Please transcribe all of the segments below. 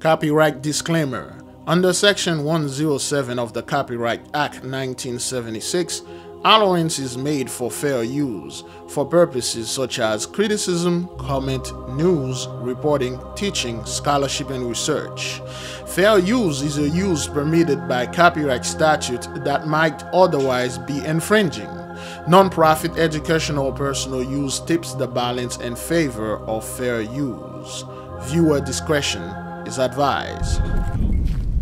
Copyright disclaimer. Under Section 107 of the Copyright Act 1976, allowance is made for fair use for purposes such as criticism, comment, news, reporting, teaching, scholarship, and research. Fair use is a use permitted by copyright statute that might otherwise be infringing. Non-profit educational or personal use tips the balance in favor of fair use. Viewer discretion is advised.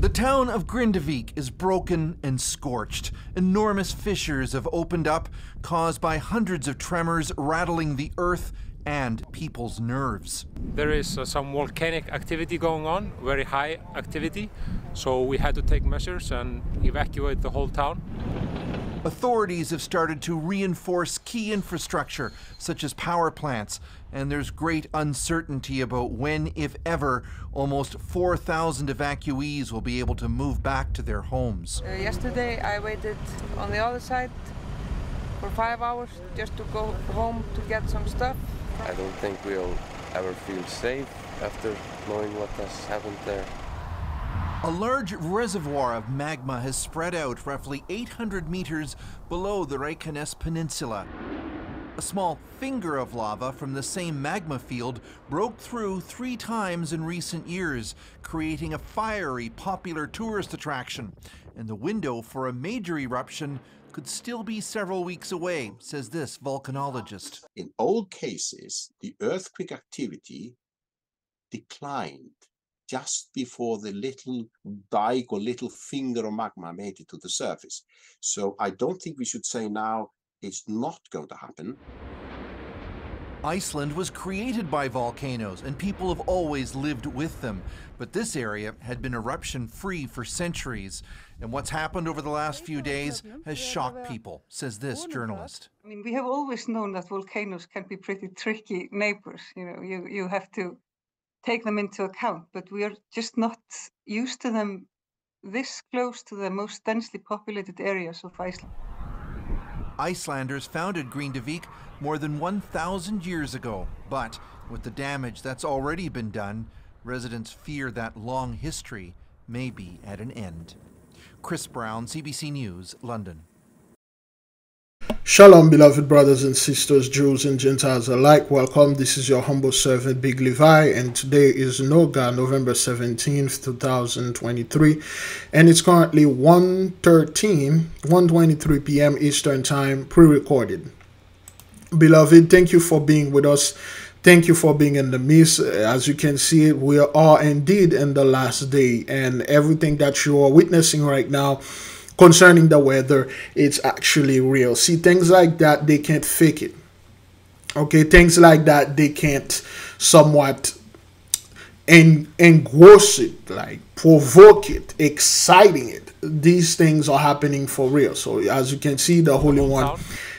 The town of Grindavik is broken and scorched. Enormous fissures have opened up, caused by hundreds of tremors rattling the earth and people's nerves. There is uh, some volcanic activity going on, very high activity, so we had to take measures and evacuate the whole town. Authorities have started to reinforce key infrastructure, such as power plants, and there's great uncertainty about when, if ever, almost 4,000 evacuees will be able to move back to their homes. Uh, yesterday I waited on the other side for five hours just to go home to get some stuff. I don't think we'll ever feel safe after knowing what has happened there. A large reservoir of magma has spread out roughly 800 meters below the Reykjanes Peninsula. A small finger of lava from the same magma field broke through three times in recent years, creating a fiery, popular tourist attraction. And the window for a major eruption could still be several weeks away, says this volcanologist. In all cases, the earthquake activity declined just before the little dike or little finger of magma made it to the surface. So I don't think we should say now it's not going to happen. Iceland was created by volcanoes and people have always lived with them. But this area had been eruption free for centuries. And what's happened over the last few days has shocked people, says this journalist. I mean, we have always known that volcanoes can be pretty tricky neighbors. You know, you, you have to take them into account, but we are just not used to them this close to the most densely populated areas of Iceland. Icelanders founded Grindavik more than 1,000 years ago, but with the damage that's already been done, residents fear that long history may be at an end. Chris Brown, CBC News, London. Shalom, beloved brothers and sisters, Jews and Gentiles alike. Welcome. This is your humble servant, Big Levi, and today is Noga, November 17th, 2023, and it's currently 1.13, 1.23 p.m. Eastern Time, pre-recorded. Beloved, thank you for being with us. Thank you for being in the midst. As you can see, we are indeed in the last day, and everything that you are witnessing right now concerning the weather, it's actually real. See, things like that, they can't fake it. Okay, things like that, they can't somewhat en- engross it, like provoke it, exciting it. These things are happening for real. So, as you can see, the Holy One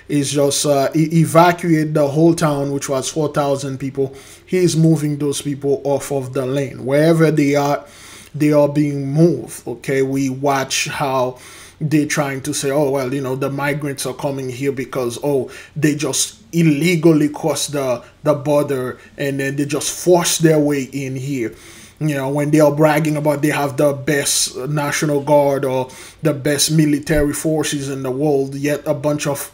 is just uh, evacuate the whole town, which was 4,000 people. He is moving those people off of the lane. Wherever they are, they are being moved. Okay, we watch how they're trying to say, oh, well, you know, the migrants are coming here because, oh, they just illegally cross the, the border and then they just force their way in here. You know, when they are bragging about they have the best National Guard or the best military forces in the world, yet a bunch of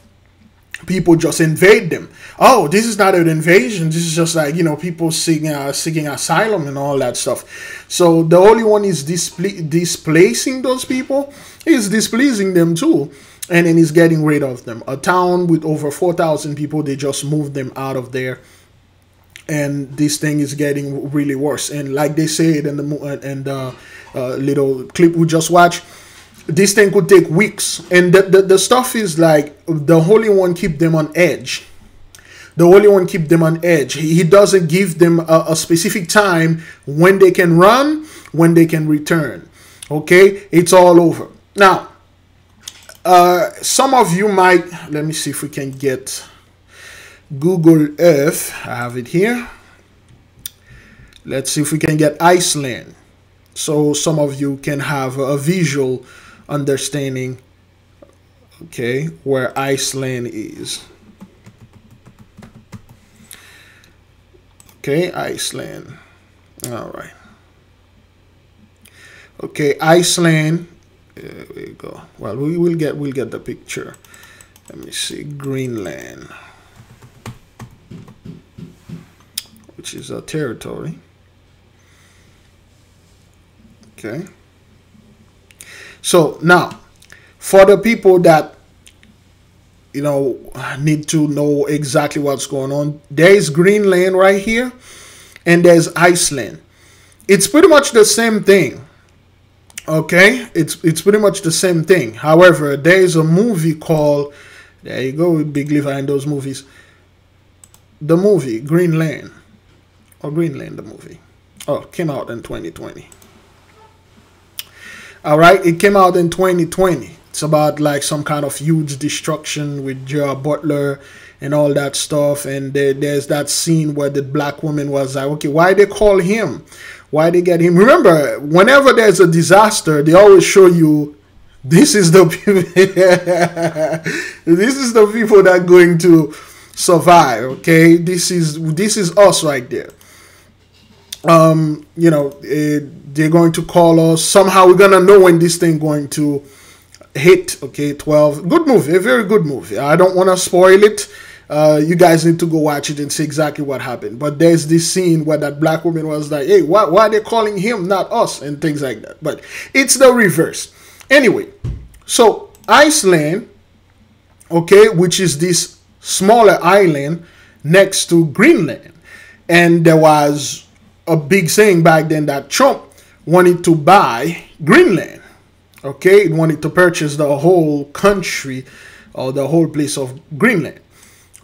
people just invade them. Oh, this is not an invasion. This is just like you know people seeking uh, seeking asylum and all that stuff. So the only one is displ- displacing those people is displeasing them too, and then he's getting rid of them. A town with over four thousand people, they just moved them out of there. And this thing is getting really worse. And like they said in the in the uh, little clip we just watched, this thing could take weeks. And the, the, the, stuff is like the holy one keep them on edge. The holy one keep them on edge. He, he doesn't give them a, a, specific time when they can run when they can return. Okay? It's all over now uh, some of you might let me see if we can get google earth. I have it here. Let's see if we can get iceland. So some of you can have a visual understanding okay where Iceland is. Okay Iceland. All right. Okay, Iceland. There we go. Well, we will get we'll get the picture. Let me see. Greenland, which is a territory. Okay. So now, for the people that you know need to know exactly what's going on, there is Greenland right here, and there's Iceland. It's pretty much the same thing. Okay, it's it's pretty much the same thing. However, there is a movie called there you go Big Levi in those movies. The movie Greenland or Greenland the movie. Oh, came out in 2020. All right, it came out in 2020. It's about like some kind of huge destruction with Gerard Butler and all that stuff. And there, there's that scene where the black woman was like, okay, why they call him? Why they get him? Remember, whenever there's a disaster, they always show you this is the this is the people that are going to survive. Okay, this is this is us right there. Um, you know, it, eh, they're going to call us somehow. We're gonna know when this thing going to hit. Okay, twelve. Good movie, a very good movie. I don't want to spoil it. Uh, you guys need to go watch it and see exactly what happened. But there's this scene where that black woman was like, "Hey, why, why are they calling him, not us?" and things like that. But it's the reverse. Anyway, so Iceland, okay, which is this smaller island next to Greenland, and there was a big saying back then that Trump wanted to buy Greenland. Okay, wanted to purchase the whole country or the whole place of Greenland.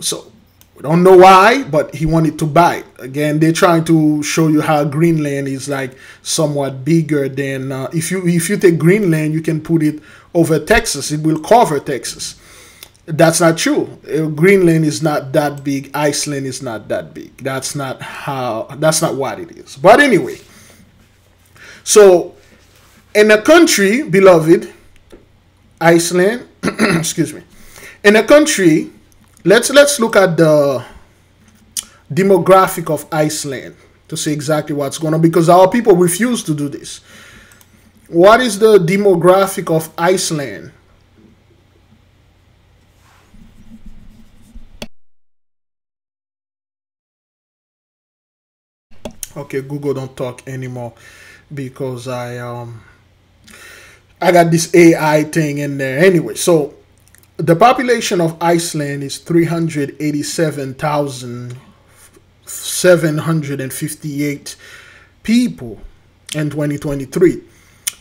So we don't know why, but he wanted to buy. Again, they're trying to show you how Greenland is like somewhat bigger than uh, if you if you take Greenland, you can put it over Texas. It will cover Texas. That's not true. Uh, Greenland is not that big. Iceland is not that big. That's not how. That's not what it is. But anyway, so in a country, beloved, Iceland. excuse me. In a country let's let's look at the demographic of Iceland to see exactly what's going on because our people refuse to do this. What is the demographic of Iceland? Okay, Google don't talk anymore because I um I got this AI thing in there anyway. So the population of Iceland is 387,758 people in 2023.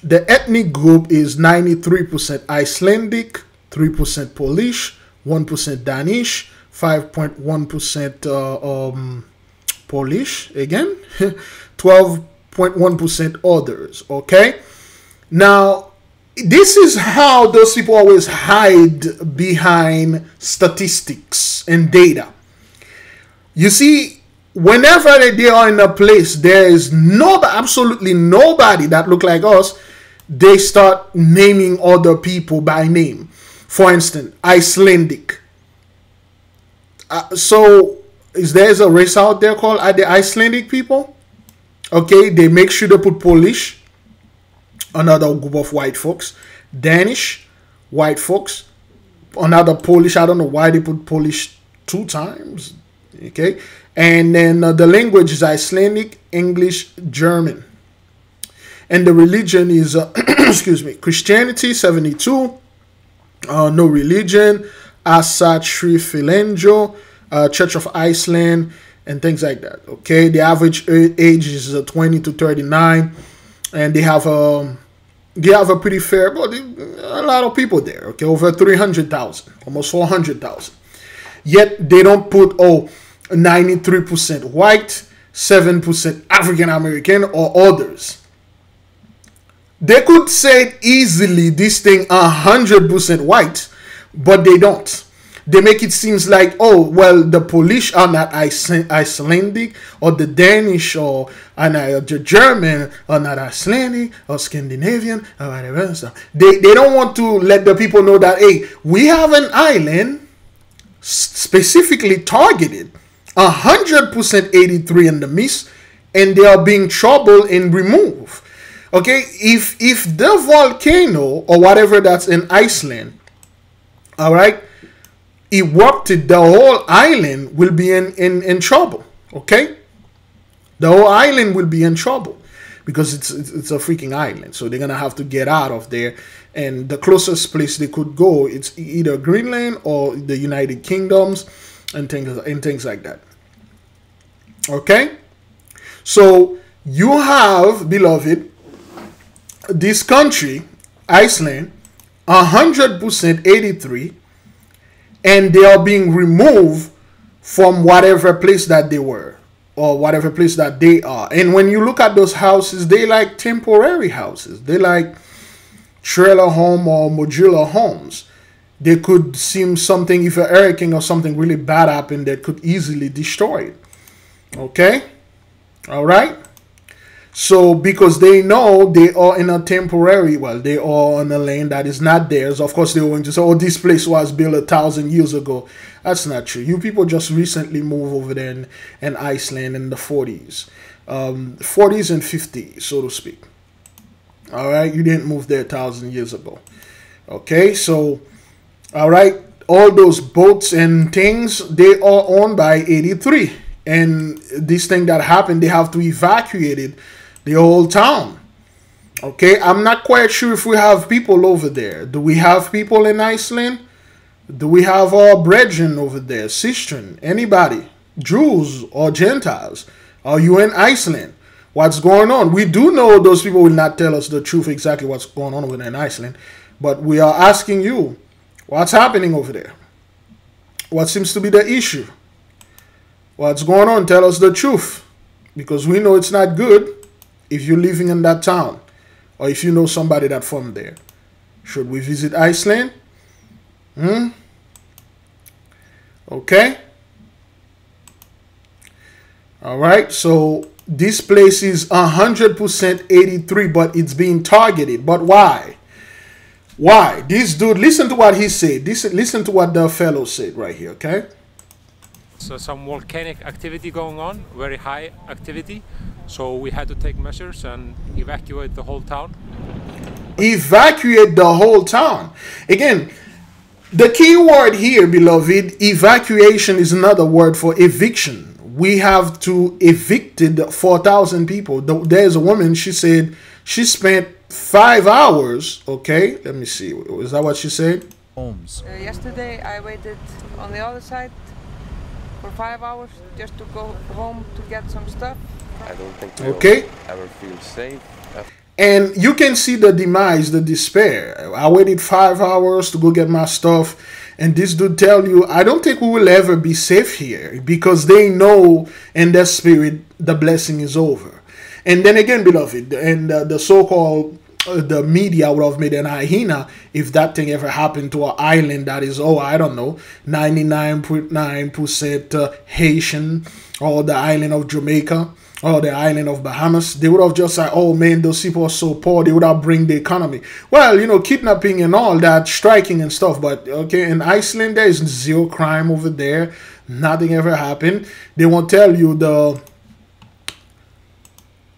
The ethnic group is 93% Icelandic, 3% Polish, 1% Danish, 5.1% uh, um, Polish, again, 12.1% others. Okay? Now, this is how those people always hide behind statistics and data. You see, whenever they are in a place, there is no absolutely nobody that look like us. They start naming other people by name. For instance, Icelandic. Uh, so, is there's a race out there called the Icelandic people? Okay, they make sure they put Polish another group of white folks. Danish, white folks, another Polish. I don't know why they put Polish two times. Okay, and then uh, the language is Icelandic, English, German, and the religion is uh, excuse me, Christianity seventy two. Uh, no religion, Asa Sri uh, Church of Iceland, and things like that. Okay, the average age is uh, 20 to 39 and they have a um, they have a pretty fair, but a lot of people there. Okay, over three hundred thousand, almost four hundred thousand. Yet they don't put oh 93 percent white, seven percent African American or others. They could say easily this thing hundred percent white, but they don't they make it seems like oh well the Polish are not Icelandic or the Danish or and uh, the German are not Icelandic or Scandinavian or whatever stuff. They they don't want to let the people know that hey we have an island specifically targeted hundred percent 83 in the mist and they are being troubled and removed. Okay, if if the volcano or whatever that's in Iceland, all right, erupted, the whole island will be in, in, in trouble. Okay? The whole island will be in trouble because it's, it's, it's a freaking island. So they're gonna have to get out of there. And the closest place they could go, it's either Greenland or the United Kingdoms and things and things like that. Okay? So you have, beloved, this country, Iceland, 100% 83, and they are being removed from whatever place that they were or whatever place that they are. And when you look at those houses, they like temporary houses. They like trailer home or modular homes. They could seem something if a hurricane or something really bad happened that could easily destroy it. Okay? All right? So because they know they are in a temporary, well, they are on a land that is not theirs. Of course, they're going to say, "Oh, this place was built a thousand years ago." That's not true. You people just recently moved over there in, in Iceland in the 40s, um, 40s and 50s, so to speak. All right, you didn't move there a thousand years ago. Okay, so all right, all those boats and things they are owned by 83, and this thing that happened, they have to evacuate it the whole town. Okay, I'm not quite sure if we have people over there. Do we have people in Iceland? Do we have our brethren over there, Sistren, anybody, Jews or Gentiles? Are you in Iceland? What's going on? We do know those people will not tell us the truth exactly what's going on over there in Iceland, but we are asking you, what's happening over there? What seems to be the issue? What's going on? Tell us the truth, because we know it's not good if you're living in that town or if you know somebody that from there. Should we visit Iceland? Hmm? Okay. All right. So this place is 100% 83, but it's being targeted. But why? Why? This dude, listen to what he said. Listen, listen to what the fellow said right here, okay? So some volcanic activity going on, very high activity. So we had to take measures and evacuate the whole town. Evacuate the whole town. Again, the key word here, beloved, evacuation is another word for eviction. We have to evicted 4,000 people. There's a woman, she said she spent five hours. Okay, let me see. Is that what she said? Homes. Uh, yesterday, I waited on the other side for five hours just to go home to get some stuff. I don't think we'll okay. ever feel safe. And you can see the demise, the despair. I waited five hours to go get my stuff. And this dude tell you, I don't think we will ever be safe here because they know in their spirit the blessing is over. And then again, beloved, and uh, the so-called the media would have made an hyena if that thing ever happened to an island that is, oh, I don't know, 99.9% uh, Haitian or the island of Jamaica or the island of Bahamas, they would have just said, oh man, those people are so poor, they would have bring the economy. Well, you know, kidnapping and all that, striking and stuff, but okay, in Iceland, there is zero crime over there. Nothing ever happened. They won't tell you the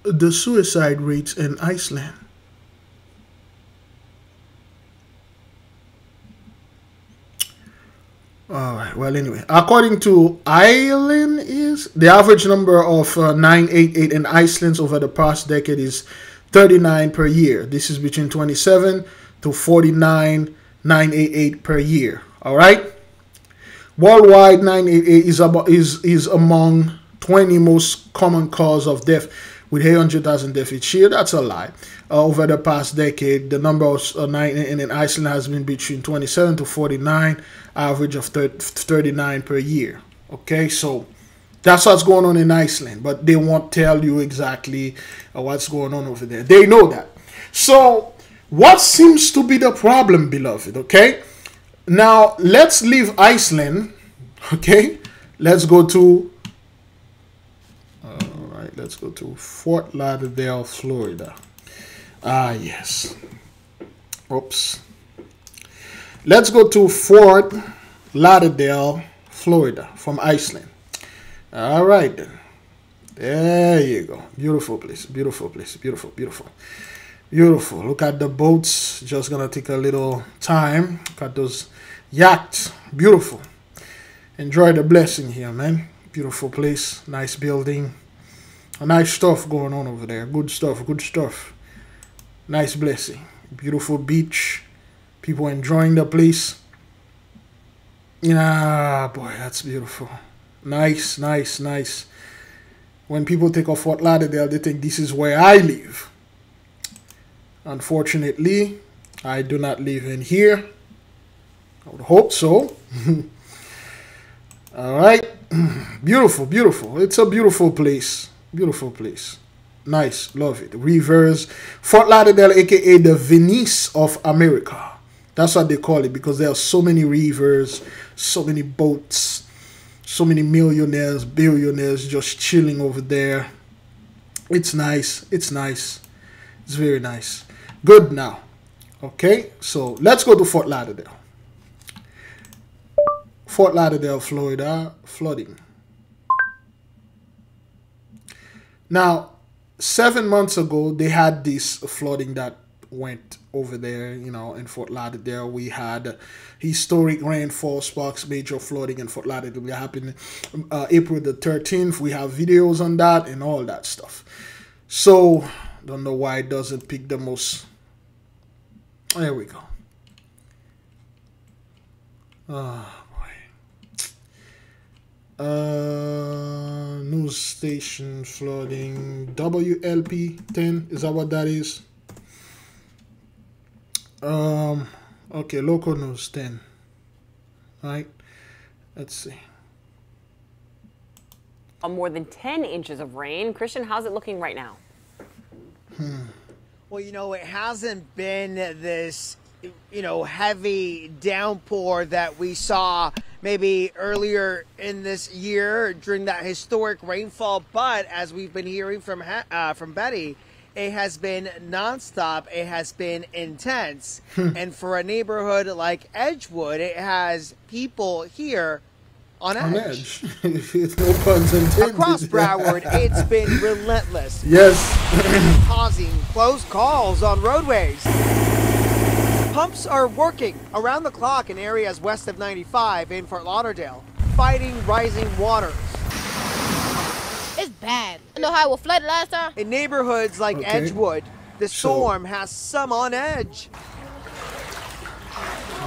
the suicide rates in Iceland. All right. Well, anyway, according to Island, is the average number of uh, 988 in Iceland over the past decade is 39 per year. This is between 27 to 49 988 per year. All right. Worldwide, 988 is about is is among 20 most common cause of death with 800,000 deaths each year. That's a lie. Uh, over the past decade, the number of uh, nine in, Iceland has been between 27 to 49, average of 30, 39 per year. Okay, so that's what's going on in Iceland, but they won't tell you exactly uh, what's going on over there. They know that. So, what seems to be the problem, beloved? Okay, now let's leave Iceland. Okay, let's go to let's go to Fort Lauderdale, Florida. Ah, yes. Oops. Let's go to Fort Lauderdale, Florida from Iceland. All right. There you go. Beautiful place, beautiful place, beautiful, beautiful. Beautiful. Look at the boats. Just gonna take a little time. Look at those yachts. Beautiful. Enjoy the blessing here, man. Beautiful place. Nice building. Nice stuff going on over there. Good stuff. Good stuff. Nice blessing. Beautiful beach. People enjoying the place. Yeah, boy, that's beautiful. Nice, nice, nice. When people think of Fort Lauderdale, they think this is where I live. Unfortunately, I do not live in here. I would hope so. All right. beautiful, beautiful. It's a beautiful place. Beautiful place. Nice. Love it. Rivers. Fort Lauderdale, aka the Venice of America. That's what they call it because there are so many rivers, so many boats, so many millionaires, billionaires just chilling over there. It's nice. It's nice. It's very nice. Good now. Okay, so let's go to Fort Lauderdale. Fort Lauderdale, Florida, flooding. Now, seven months ago, they had this flooding that went over there, you know, in Fort Lauderdale. We had historic rainfall sparks major flooding in Fort Lauderdale. We happened uh, April the 13th. We have videos on that and all that stuff. So, don't know why it doesn't pick the most there we go. Oh boy. Uh, news station flooding. WLP 10. Is that what that is? Um, okay, local news 10. Right. Let's see. On more than 10 inches of rain. Christian, how's it looking right now? Hmm. Well, you know, it hasn't been this, you know, heavy downpour that we saw maybe earlier in this year during that historic rainfall. But as we've been hearing from uh, from Betty, it has been nonstop. It has been intense, hmm. and for a neighborhood like Edgewood, it has people here on edge. On edge. no puns intended. Across Broward, it's been relentless. Yes. causing close calls on roadways. Pumps are working around the clock in areas west of 95 in Fort Lauderdale, fighting rising waters. It's bad. You know how it was flooded last time? In neighborhoods like okay. Edgewood, the storm so. has some on edge.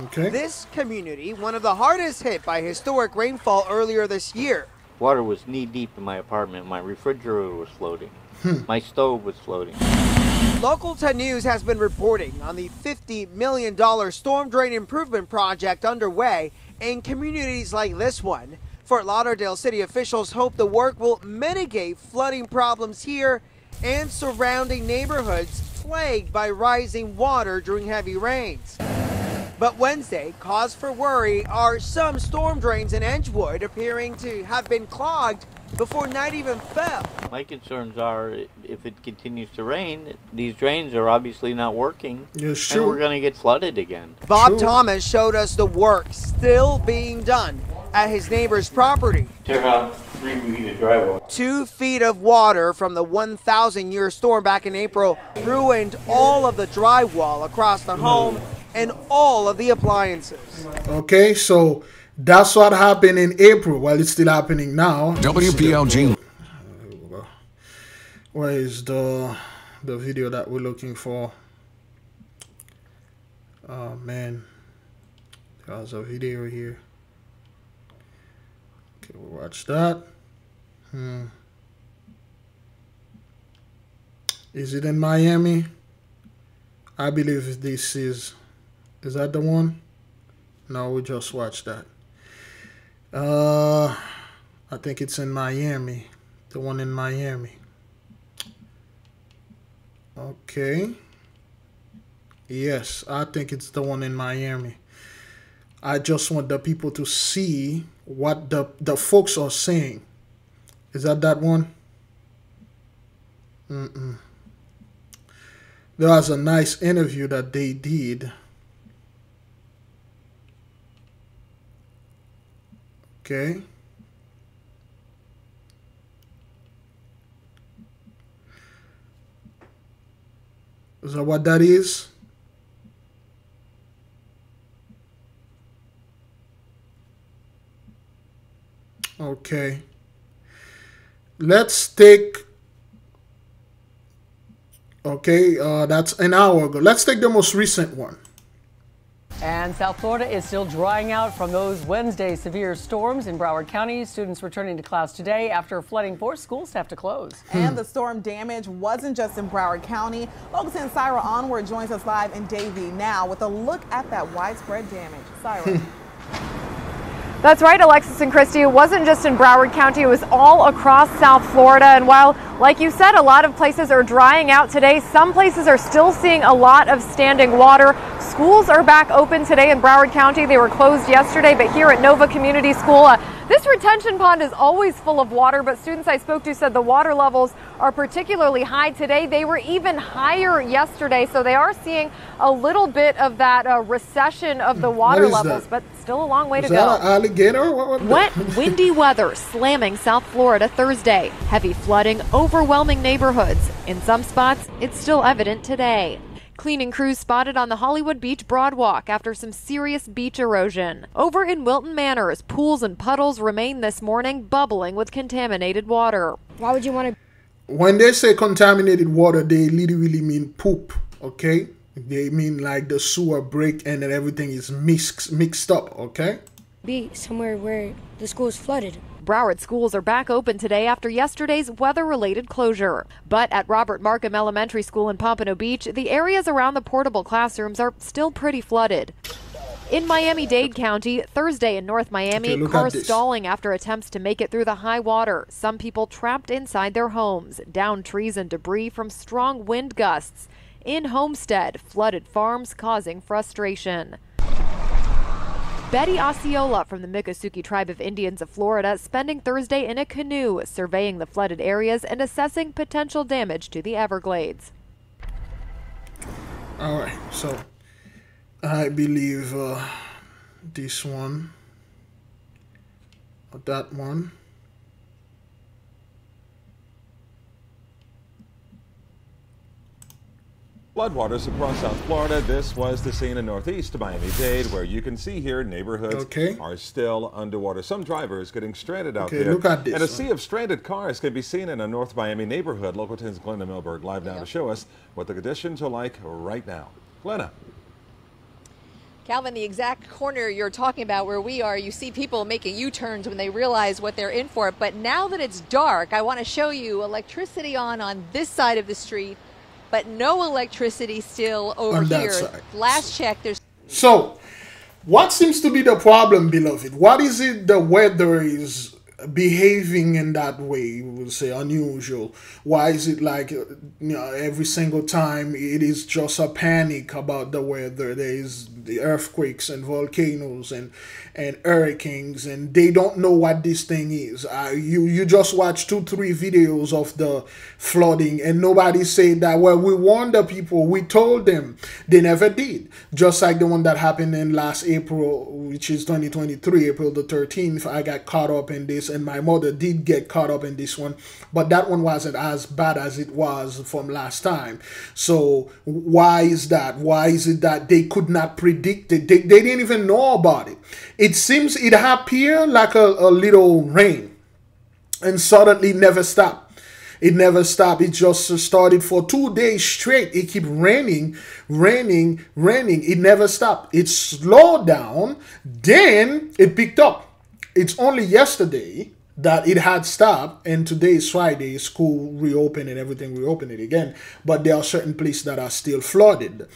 Okay. This community, one of the hardest hit by historic rainfall earlier this year. Water was knee deep in my apartment. My refrigerator was floating. Hmm. My stove was floating. Local 10 News has been reporting on the $50 million storm drain improvement project underway in communities like this one. Fort Lauderdale city officials hope the work will mitigate flooding problems here and surrounding neighborhoods plagued by rising water during heavy rains. But Wednesday, cause for worry are some storm drains in Edgewood appearing to have been clogged before night even fell. My concerns are if it continues to rain, these drains are obviously not working. Yeah, sure. And we're going to get flooded again. Bob sure. Thomas showed us the work still being done at his neighbor's property. Tear out three feet of drywall. Two feet of water from the 1,000 year storm back in April ruined all of the drywall across the mm. home and all of the appliances. Okay, so that's what happened in April. Well, it's still happening now. WPLG. Where is the the video that we're looking for? Oh man, there's a video here. Okay, we'll watch that. Hmm. Is it in Miami? I believe this is is that the one? No, we just watched that. Uh, I think it's in Miami. The one in Miami. Okay. Yes, I think it's the one in Miami. I just want the people to see what the the folks are saying. Is that that one? Mm-mm. There was a nice interview that they did Okay. Is that what that is? Okay. Let's take Okay, uh, that's an hour ago. Let's take the most recent one. And South Florida is still drying out from those Wednesday severe storms in Broward County. Students returning to class today after flooding forced schools to have to close. And the storm damage wasn't just in Broward County. Local 10 Saira Anwer joins us live in Davie now with a look at that widespread damage. Saira. That's right, Alexis and Christy. It wasn't just in Broward County, it was all across South Florida. And while, like you said, a lot of places are drying out today, some places are still seeing a lot of standing water. Schools are back open today in Broward County. They were closed yesterday, but here at Nova Community School, uh, this retention pond is always full of water, but students I spoke to said the water levels are particularly high today. They were even higher yesterday, so they are seeing a little bit of that uh, recession of the water levels, that? but still a long way Is to go. alligator? What Wet, windy weather slamming South Florida Thursday. Heavy flooding overwhelming neighborhoods. In some spots, it's still evident today. Cleaning crews spotted on the Hollywood Beach Broadwalk after some serious beach erosion. Over in Wilton Manors, pools and puddles remain this morning bubbling with contaminated water. Why would you want to? when they say contaminated water, they literally mean poop, okay? They mean like the sewer break and then everything is mixed mixed up, okay? Be somewhere where the school is flooded. Broward schools are back open today after yesterday's weather related closure. But at Robert Markham Elementary School in Pompano Beach, the areas around the portable classrooms are still pretty flooded. In Miami Dade County, Thursday in North Miami, Okay, look cars stalling after attempts to make it through the high water. Some people trapped inside their homes, down trees and debris from strong wind gusts. In Homestead, flooded farms causing frustration. Betty Osceola from the Miccosukee Tribe of Indians of Florida spending Thursday in a canoe, surveying the flooded areas and assessing potential damage to the Everglades. All right, so I believe uh, this one, or that one. Floodwaters across South Florida. This was the scene in northeast Miami-Dade, where you can see here neighborhoods Okay. are still underwater. Some drivers getting stranded out Okay, there. look at this And a one. sea of stranded cars can be seen in a North Miami neighborhood. Local 10's Glenna Milberg live now to show us what the conditions are like right now. Glenna. Calvin, the exact corner you're talking about where we are, you see people making U turns when they realize what they're in for. But now that it's dark, I want to show you electricity on on this side of the street, but no electricity still over On here. Last check, there's So, what seems to be the problem, beloved? What is it the weather is behaving in that way? We would say unusual. Why is it like you know every single time it is just a panic about the weather? There is the earthquakes and volcanoes and and hurricanes, and they don't know what this thing is. Uh, you you just watch two three videos of the flooding, and nobody said that. Well, we warned the people. We told them. They never did. Just like the one that happened in last April, which is 2023, April the 13th. I got caught up in this, and my mother did get caught up in this one, but that one wasn't as bad as it was from last time. So why is that? Why is it that they could not predict it? They, they didn't even know about it. It seems it appeared like a, a little rain and suddenly never stopped. It never stopped. It just started for two days straight. It kept raining, raining, raining. It never stopped. It slowed down, then it picked up. It's only yesterday that it had stopped, and today is Friday. School reopened and everything reopened it again. But there are certain places that are still flooded.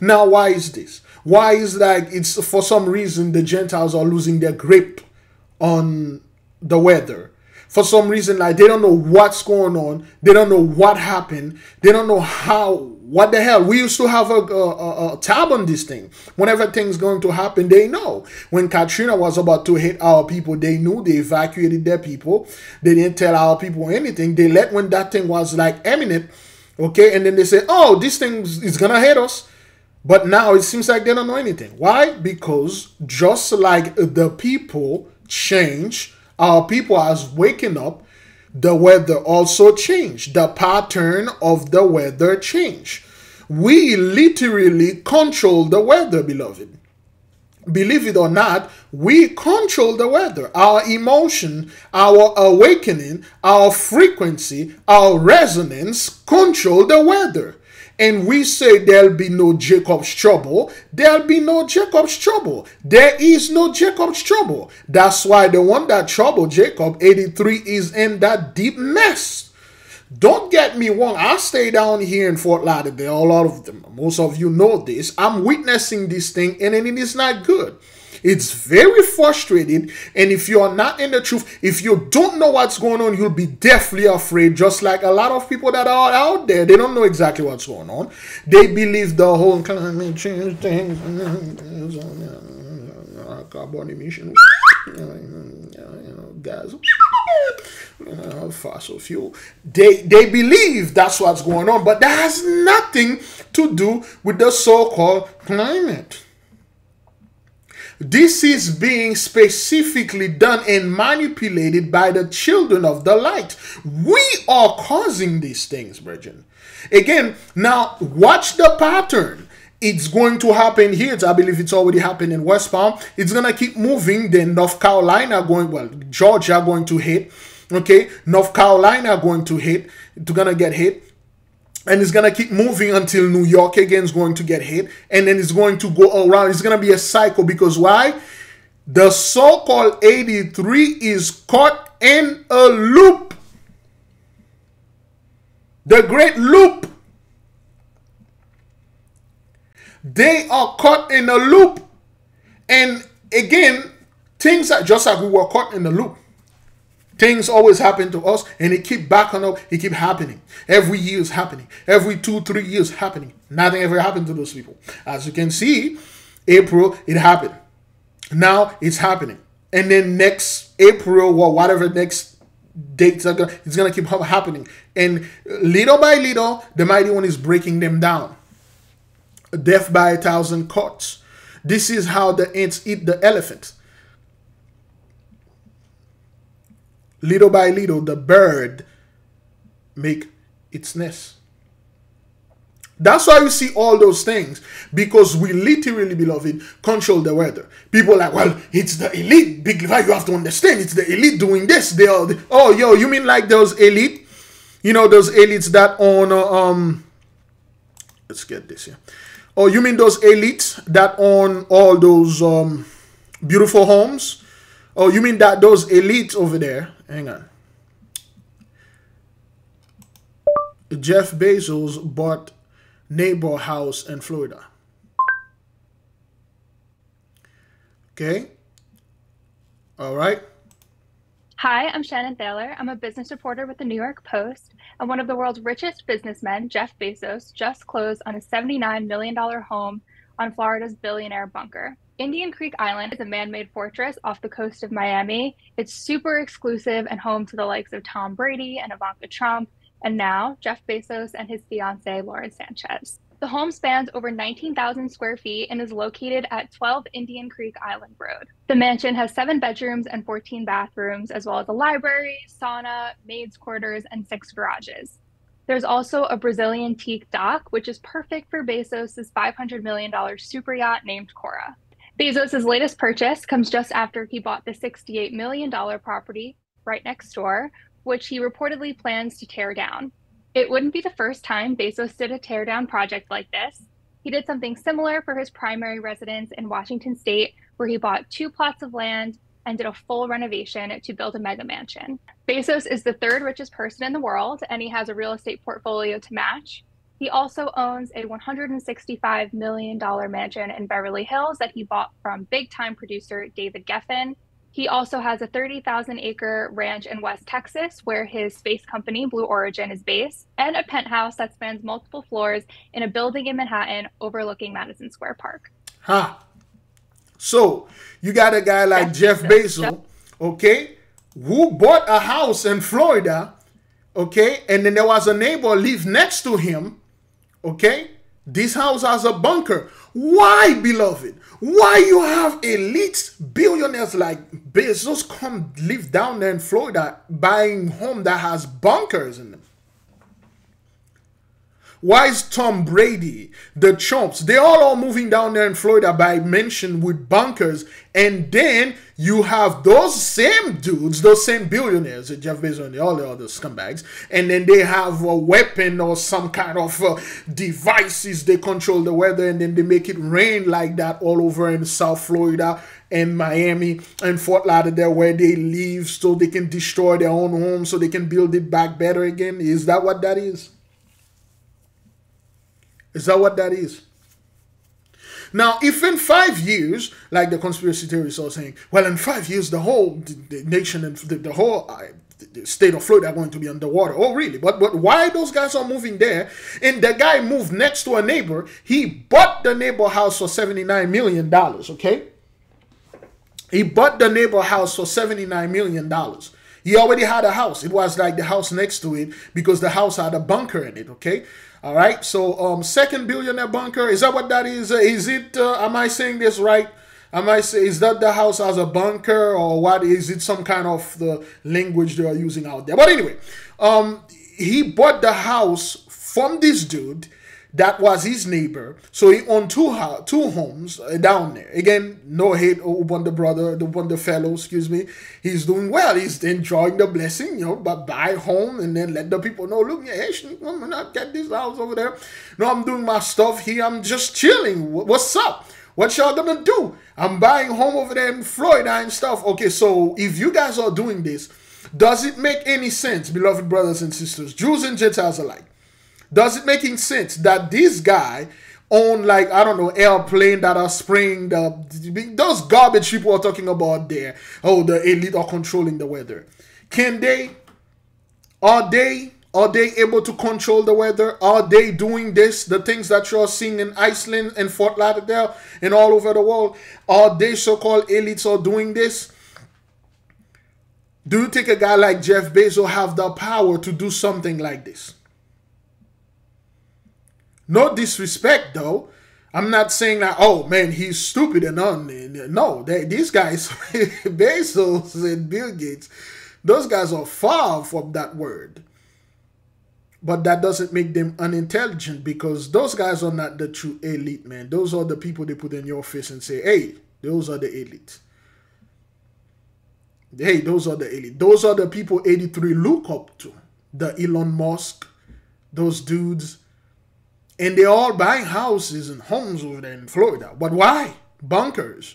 Now, why is this? Why is that? It's for some reason the Gentiles are losing their grip on the weather. For some reason, like they don't know what's going on. They don't know what happened. They don't know how. What the hell? We used to have a, a, a- tab on this thing. Whenever things going to happen, they know. When Katrina was about to hit our people, they knew. They evacuated their people. They didn't tell our people anything. They let when that thing was like imminent. Okay, and then they say, "Oh, this thing is gonna hit us." But now it seems like they don't know anything. Why? Because just like the people change, our people as waking up, the weather also changed. The pattern of the weather changed. We literally control the weather, beloved. Believe it or not, we control the weather. Our emotion, our awakening, our frequency, our resonance control the weather and we say there'll be no Jacob's trouble, there'll be no Jacob's trouble. There is no Jacob's trouble. That's why the one that troubled Jacob, 83, is in that deep mess. Don't get me wrong, I stay down here in Fort Lauderdale, a lot of them, most of you know this. I'm witnessing this thing and it is not good. It's very frustrating. And if you're not in the truth, if you don't know what's going on, you'll be deathly afraid. Just like a lot of people that are out there, they don't know exactly what's going on. They believe the whole climate change thing, carbon emission, gas, fossil fuel. They they believe that's what's going on, but that has nothing to do with the so-called climate. This is being specifically done and manipulated by the children of the light. We are causing these things, brethren. Again, now watch the pattern. It's going to happen here. I believe it's already happened in West Palm. It's gonna keep moving. Then North Carolina going well, Georgia going to hit. Okay, North Carolina going to hit. It's gonna get hit and it's gonna keep moving until New York again is going to get hit, and then it's going to go around. It's gonna be a cycle because why? The so-called 83 is caught in a loop. The great loop. They are caught in a loop. And again, things are just like we were caught in a loop. Things always happen to us and it keep backing up, it keep happening. Every year is happening. Every two, three years happening. Nothing ever happened to those people. As you can see, April, it happened. Now it's happening. And then next April or whatever next dates are gonna it's gonna keep happening. And little by little, the mighty one is breaking them down. Death by a thousand cuts. This is how the ants eat the elephant. little by little the bird make its nest. That's why you see all those things because we literally beloved control the weather. People like well it's the elite big you have to understand it's the elite doing this. They are oh yo you mean like those elite? You know those elites that own uh, um let's get this here oh you mean those elites that own all those um beautiful homes oh you mean that those elites over there hang on. Jeff Bezos bought neighbor house in Florida. Okay. All right. Hi, I'm Shannon Thaler. I'm a business reporter with the New York Post, and one of the world's richest businessmen, Jeff Bezos, just closed on a $79 million home on Florida's billionaire bunker. Indian Creek Island is a man made fortress off the coast of Miami. It's super exclusive and home to the likes of Tom Brady and Ivanka Trump, and now Jeff Bezos and his fiancee, Lauren Sanchez. The home spans over 19,000 square feet and is located at 12 Indian Creek Island Road. The mansion has seven bedrooms and 14 bathrooms, as well as a library, sauna, maid's quarters, and six garages. There's also a Brazilian teak dock, which is perfect for Bezos' $500 million super yacht named Koru. Bezos' latest purchase comes just after he bought the $68 million property right next door, which he reportedly plans to tear down. It wouldn't be the first time Bezos did a teardown project like this. He did something similar for his primary residence in Washington state, where he bought two plots of land and did a full renovation to build a mega mansion. Bezos is the third richest person in the world, and he has a real estate portfolio to match. He also owns a $165 million mansion in Beverly Hills that he bought from big time producer David Geffen. He also has a 30,000 acre ranch in West Texas where his space company, Blue Origin, is based, and a penthouse that spans multiple floors in a building in Manhattan overlooking Madison Square Park. Ha! So you got a guy like Jeff Bezos, okay, who bought a house in Florida, okay, and then there was a neighbor live next to him Okay? This house has a bunker. Why, beloved? Why you have elite billionaires like Bezos come live down there in Florida buying home that has bunkers in them? Why is Tom Brady, the chumps, they all are moving down there in Florida by mention with bunkers. And then you have those same dudes, those same billionaires, Jeff Bezos and all the other scumbags, and then they have a weapon or some kind of uh, devices they control the weather and then they make it rain like that all over in South Florida and Miami and Fort Lauderdale where they live so they can destroy their own home so they can build it back better again. Is that what that is? Is that what that is? Now, if in five years, like the conspiracy theorists are saying, well, in five years, the whole the, nation and the, the whole uh, the state of Florida are going to be underwater. Oh, really? But but why those guys are moving there? And the guy moved next to a neighbor. He bought the neighbor house for seventy nine million dollars. Okay. He bought the neighbor house for seventy nine million dollars. He already had a house. It was like the house next to it because the house had a bunker in it. Okay. All right. So, um, second billionaire bunker. Is that what that is? Uh, is it? Uh, am I saying this right? Am I say is that the house as a bunker or what? Is it some kind of the language they are using out there? But anyway, um, he bought the house from this dude that was his neighbor. So he owned two two homes uh, down there. Again, no hate upon the brother, the fellow, excuse me. He's doing well. He's enjoying the blessing, you know, but buy home and then let the people know, look, yeah, I'm not get this house over there. No, I'm doing my stuff here. I'm just chilling. What's up? What y'all gonna do? I'm buying home over there in Florida and stuff. Okay, so if you guys are doing this, does it make any sense, beloved brothers and sisters, Jews and Gentiles alike? Does it making sense that this guy own like I don't know airplane that are spraying the those garbage people are talking about there? Oh, the elite are controlling the weather. Can they? Are they? Are they able to control the weather? Are they doing this? The things that you're seeing in Iceland and Fort Lauderdale and all over the world, are they so-called elites are doing this? Do you think a guy like Jeff Bezos have the power to do something like this? No disrespect, though. I'm not saying that, oh man, he's stupid and on. No, they, these guys, Bezos and Bill Gates, those guys are far from that word. But that doesn't make them unintelligent because those guys are not the true elite, man. Those are the people they put in your face and say, hey, those are the elite. Hey, those are the elite. Those are the people 83 look up to. The Elon Musk, those dudes and they're all buying houses and homes over there in Florida. But why? Bunkers.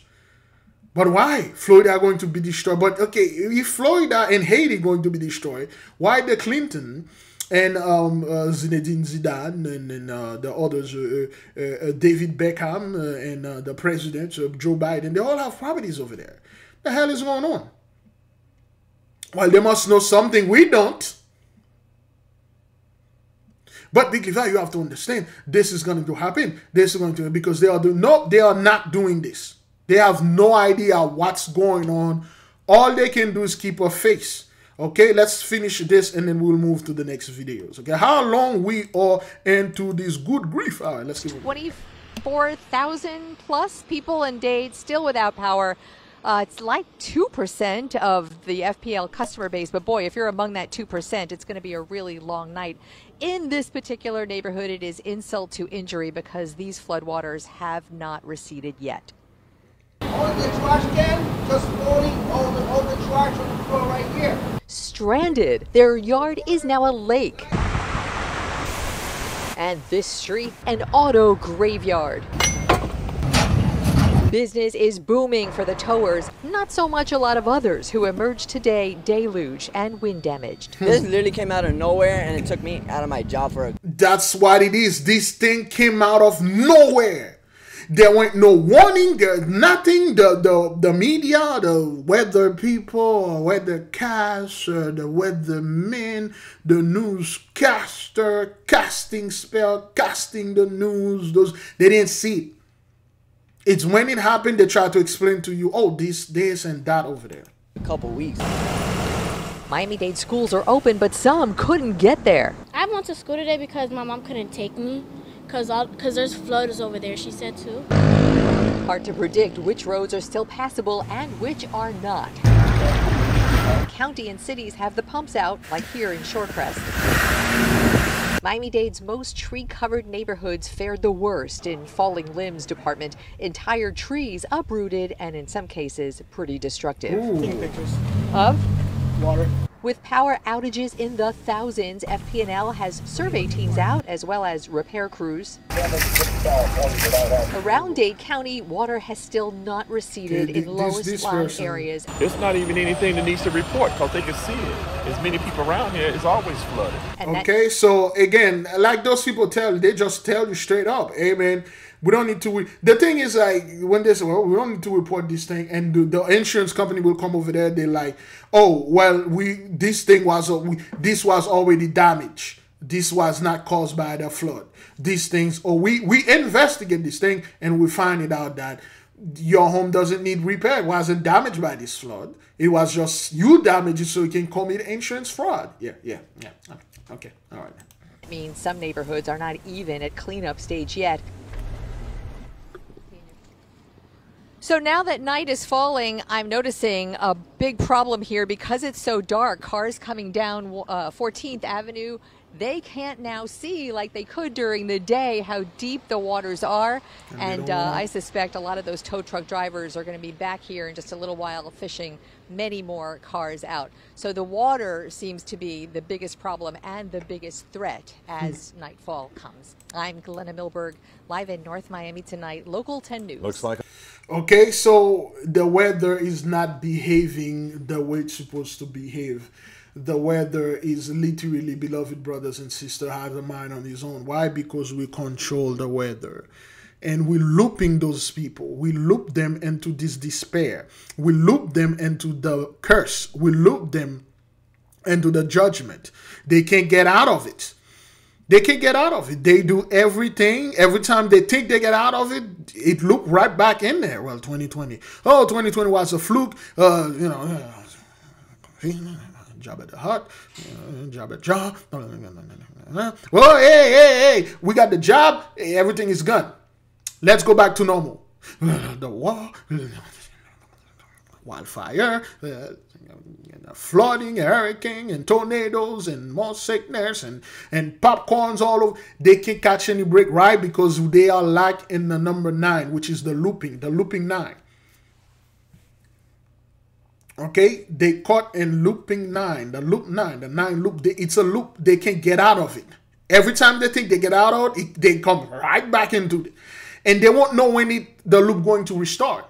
But why? Florida going to be destroyed. But okay, if Florida and Haiti going to be destroyed, why the Clinton and um, uh, Zinedine Zidane and, and uh, the others, uh, uh, uh David Beckham uh, and the president, Joe Biden, they all have properties over there. The hell is going on? Well, they must know something we don't. But Big Levi, you have to understand this is going to happen. This is going to because they are doing no, they are not doing this. They have no idea what's going on. All they can do is keep a face. Okay, let's finish this and then we'll move to the next videos. Okay, how long we are into this good grief? All right, let's keep 24,000 plus people and days still without power. Uh, it's like 2% of the FPL customer base, but boy, if you're among that 2%, it's going to be a really long night. In this particular neighborhood, it is insult to injury because these floodwaters have not receded yet. The trash can, just the, the trash on the floor right here. Stranded. Their yard is now a lake. And this street, an auto graveyard. Business is booming for the towers, not so much a lot of others who emerged today deluged and wind damaged. This literally came out of nowhere and it took me out of my job for a. That's what it is. This thing came out of nowhere. There went no warning, there nothing. The the the media, the weather people, weather cast, uh, the weather men, the newscaster, casting spell, casting the news. Those they didn't see it. It's when it happened they try to explain to you, oh, this, this, and that over there. A couple weeks. Miami-Dade schools are open, but some couldn't get there. I went to school today because my mom couldn't take me because because there's floods over there, she said too. Hard to predict which roads are still passable and which are not. County and cities have the pumps out, like here in Shorecrest. Miami Dade's most tree covered neighborhoods fared the worst in falling limbs department. Entire trees uprooted and, in some cases, pretty destructive. Of? Water. With power outages in the thousands, FP&L has survey teams out as well as repair crews. Around Dade County, water has still not receded in thi- lowest this lying areas. It's not even anything that needs to report because they can see it. As many people around here, it's always flooded. Okay, so again, like those people tell you, they just tell you straight up, hey man, we don't need to. Re-. The thing is, like, when they say, well, we don't need to report this thing, and the, the insurance company will come over there, they're like, oh, well, we this thing was, uh, we, this was already damaged. This was not caused by the flood. These things, or we we investigate this thing and we find it out that your home doesn't need repair. It wasn't damaged by this flood. It was just you damaged it so you can commit insurance fraud. Yeah, yeah, yeah. Okay, all right. Means some neighborhoods are not even at cleanup stage yet. So now that night is falling, I'm noticing a big problem here because it's so dark. Cars coming down uh, 14th Avenue, they can't now see like they could during the day how deep the waters are. And And uh, I suspect a lot of those tow truck drivers are going to be back here in just a little while fishing many more cars out. So the water seems to be the biggest problem and the biggest threat as hmm. nightfall comes. I'm Glenna Milberg, live in North Miami tonight, Local 10 News. Looks like Okay, so the weather is not behaving the way it's supposed to behave. The weather is literally, beloved brothers and sisters, has a mind on his own. Why? Because we control the weather. And we're looping those people. We loop them into this despair. We loop them into the curse. We loop them into the judgment. They can't get out of it. They can't get out of it. They do everything. Every time they think they get out of it, it look right back in there. Well, 2020. Oh, 2020 was a fluke. Uh, you know, uh, job at the hut, uh, job at job. Well, hey, hey, hey, we got the job. Everything is gone. Let's go back to normal. The war, wildfire, uh, flooding, hurricane, and tornadoes, and more sickness, and, and popcorns all over. They can't catch any break, right? Because they are like in the number nine, which is the looping, the looping nine. Okay, they caught in looping nine, the loop nine, the nine loop. They, it's a loop. They can't get out of it. Every time they think they get out of it, they come right back into it, and they won't know when it the loop going to restart.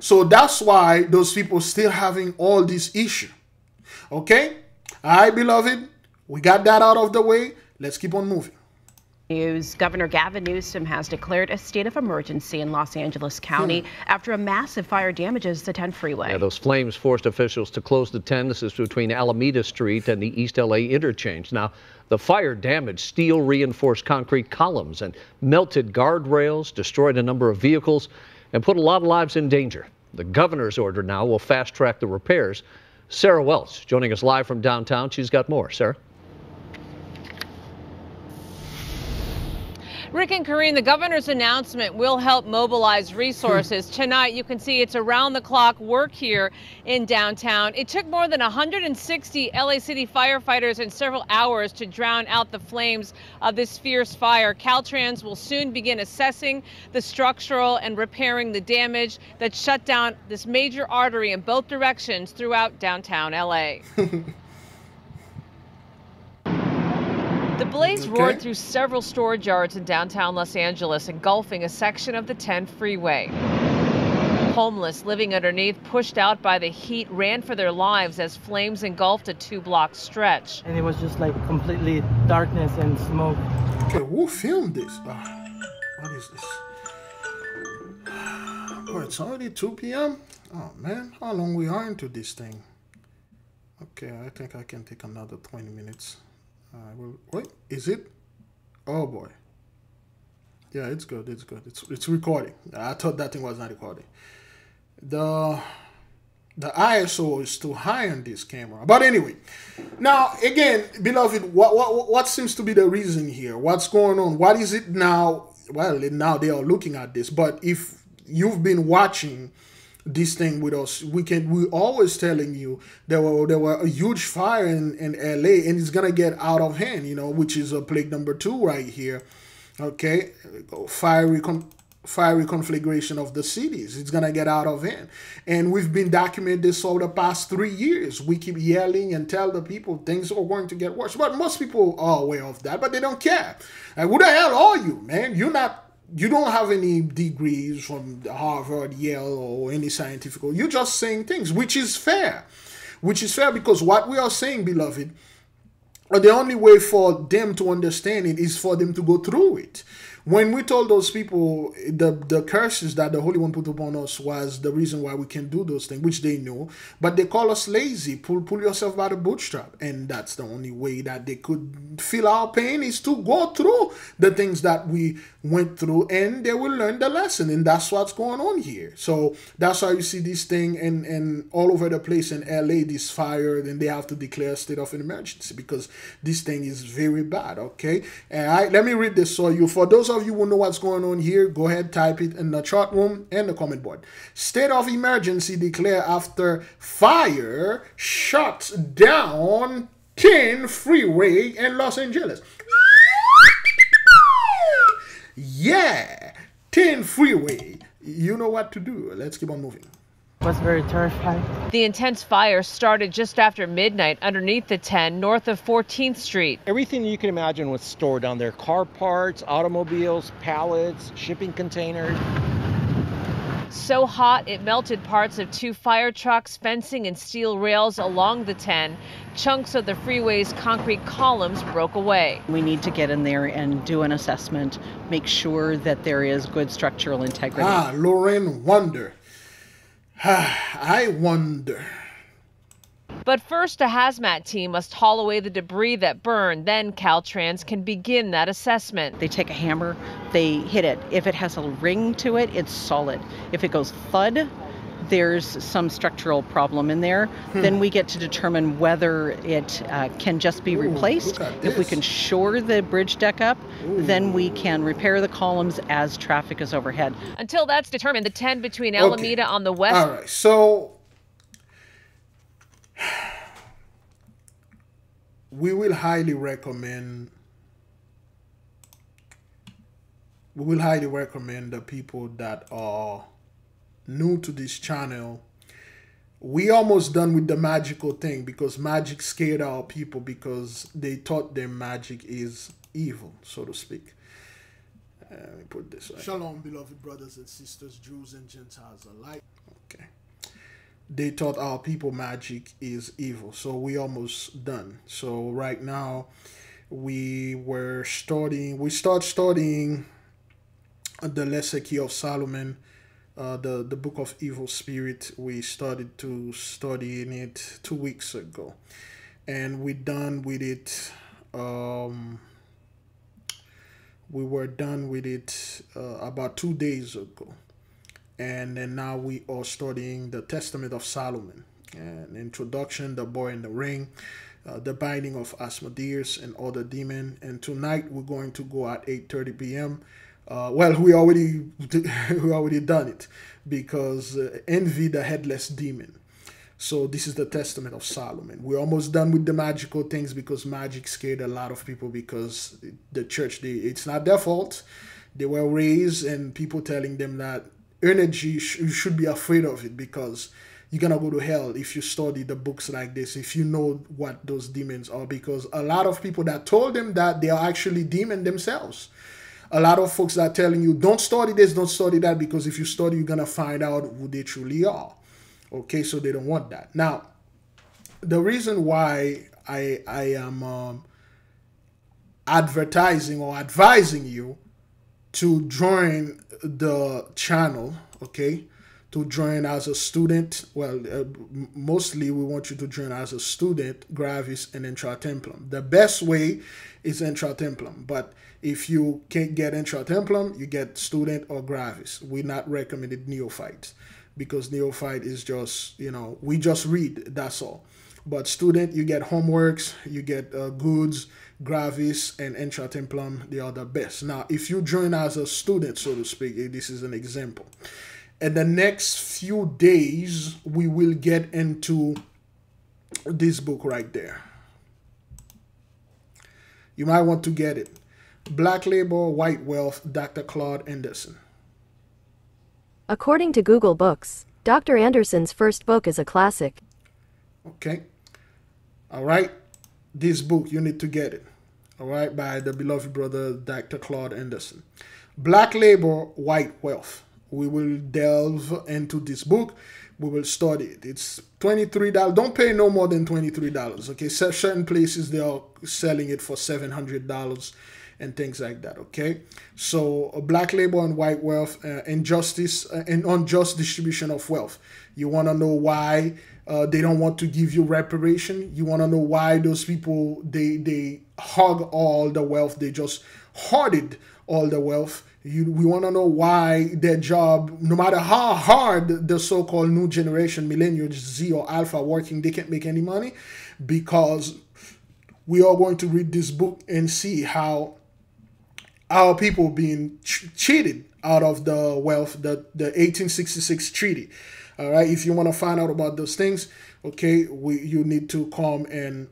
So that's why those people still having all this issue. Okay, all right, beloved, we got that out of the way. Let's keep on moving. News Governor Gavin Newsom has declared a state of emergency in Los Angeles County hmm. after a massive fire damages the 10 freeway. Yeah, those flames forced officials to close the 10. This is between Alameda Street and the East LA interchange. Now, the fire damaged steel reinforced concrete columns and melted guardrails, destroyed a number of vehicles, and put a lot of lives in danger. The governor's order now will fast track the repairs. Sarah Welch joining us live from downtown. She's got more. Sarah? Rick and Karine, the governor's announcement will help mobilize hmm. resources. Tonight, you can see it's around the clock work here in downtown. It took more than 160 LA City firefighters and several hours to drown out the flames of this fierce fire. Caltrans will soon begin assessing the structural and repairing the damage that shut down this major artery in both directions throughout downtown LA. The blaze Okay. roared through several storage yards in downtown Los Angeles, engulfing a section of the 10 freeway. Homeless living underneath, pushed out by the heat, ran for their lives as flames engulfed a two block stretch. and it was just like completely darkness and smoke. Okay, who filmed this? Ah, what is this? Oh, it's already 2 p.m. Oh man, how long we are into this thing? Okay, I think I can take another 20 minutes. I will. Wait, is it? Oh boy. Yeah, it's good. It's good. It's it's recording. I thought that thing was not recording. The the ISO is too high on this camera. But anyway, now again, beloved, what what what seems to be the reason here? What's going on? What is it now? Well, now they are looking at this. But if you've been watching this thing with us. We can we always telling you there were there were a huge fire in, in LA and it's gonna get out of hand, you know, which is a plague number two right here. Okay, fiery com- fiery conflagration of the cities. It's gonna get out of hand, and we've been documenting this over the past three years. We keep yelling and tell the people things are going to get worse, but most people are aware of that, but they don't care. Like, who the hell are you, man? You're not you don't have any degrees from Harvard, Yale, or any scientific. You're just saying things, which is fair. Which is fair because what we are saying, beloved, the only way for them to understand it is for them to go through it when we told those people the the curses that the Holy One put upon us was the reason why we can do those things, which they know, but they call us lazy. Pull pull yourself by the bootstrap, and that's the only way that they could feel our pain is to go through the things that we went through, and they will learn the lesson, and that's what's going on here. So that's why you see this thing and and all over the place in LA, this fire, and they have to declare a state of emergency because this thing is very bad. Okay, all right. Let me read this for you. For those of of you who know what's going on here, go ahead, type it in the chat room and the comment board. State of emergency declared after fire shuts down 10 freeway in Los Angeles. Yeah, 10 freeway. You know what to do. Let's keep on moving was very terrified. The intense fire started just after midnight underneath the 10 north of 14th Street. Everything you can imagine was stored down there car parts, automobiles, pallets, shipping containers. So hot it melted parts of two fire trucks, fencing, and steel rails along the 10. Chunks of the freeway's concrete columns broke away. We need to get in there and do an assessment, make sure that there is good structural integrity. Ah, Lauren Wonder I wonder. But first, a hazmat team must haul away the debris that burned. Then Caltrans can begin that assessment. They take a hammer, they hit it. If it has a ring to it, it's solid. If it goes thud, there's some structural problem in there, hmm. then we get to determine whether it uh, can just be Ooh, replaced. If we can shore the bridge deck up, Ooh. then we can repair the columns as traffic is overhead. Until that's determined, the 10 between Alameda okay. on the west. All right, so we will highly recommend we will highly recommend the people that are new to this channel, we almost done with the magical thing because magic scared our people because they thought their magic is evil, so to speak. Uh, let me put this way. Shalom, beloved brothers and sisters, Jews and Gentiles alike. Okay. They thought our people magic is evil, so we almost done. So right now, we were starting. We start studying the lesser key of Solomon uh, the the book of evil spirit we started to study in it two weeks ago and we done with it um, we were done with it uh, about two days ago and then now we are studying the testament of solomon and introduction the boy in the ring uh, the binding of asmodeus and other demon and tonight we're going to go at 8 30 p.m uh, well, we already we already done it because uh, envy the headless demon. So this is the testament of Solomon. We're almost done with the magical things because magic scared a lot of people because the church they it's not their fault. They were raised and people telling them that energy sh- you should be afraid of it because you're gonna go to hell if you study the books like this if you know what those demons are because a lot of people that told them that they are actually demon themselves. A lot of folks are telling you don't study this don't study that because if you study you're gonna find out who they truly are. Okay so they don't want that. Now the reason why i i am um, advertising or advising you to join the channel okay to join as a student well uh, mostly we want you to join as a student gravis and intra templum the best way is intra templum but if you can't get intra templum, you get student or gravis. We not recommended neophyte because neophyte is just, you know, we just read, that's all. But student, you get homeworks, you get uh, goods, gravis, and intra templum. They are the best. Now, if you join as a student, so to speak, eh, this is an example. in the next few days, we will get into this book right there. You might want to get it. Black Labor, White Wealth, Dr. Claude Anderson. According to Google Books, Dr. Anderson's first book is a classic. Okay. All right. This book, you need to get it. All right. By the beloved brother, Dr. Claude Anderson. Black Labor, White Wealth. We will delve into this book. We will study it. It's $23. Don't pay no more than $23. Okay. Certain places they are selling it for $700 and things like that. Okay, so uh, black labor and white wealth, uh, injustice uh, and unjust distribution of wealth. You want to know why uh, they don't want to give you reparation. You want to know why those people they they hog all the wealth. They just hoarded all the wealth. You, we want to know why their job, no matter how hard the so-called new generation, millennials, Z or Alpha working, they can't make any money because we are going to read this book and see how our people being ch- cheated out of the wealth, the, the 1866 treaty. All right. If you want to find out about those things, okay, we you need to come and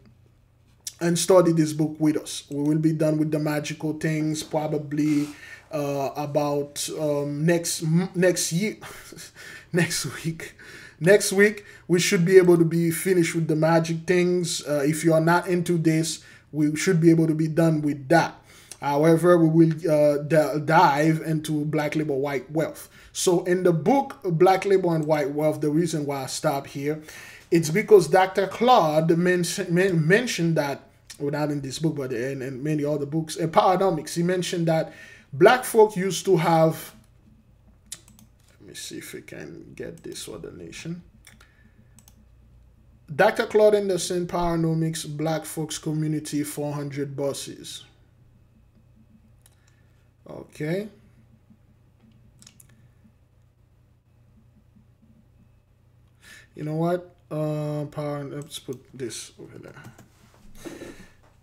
and study this book with us. We will be done with the magical things probably uh, about um, next next year, next week. Next week we should be able to be finished with the magic things. Uh, if you are not into this, we should be able to be done with that. However, we will uh, dive into Black Labor White Wealth. So, in the book Black Labor and White Wealth, the reason why I stop here, it's because Dr. Claude men- men- mentioned that, well, not in this book, but in, in many other books, in PowerNomics, he mentioned that black folk used to have. Let me see if we can get this for the nation. Dr. Claude Anderson, PowerNomics, Black Folks Community, 400 buses. Okay. You know what? Uh, power. Let's put this over there.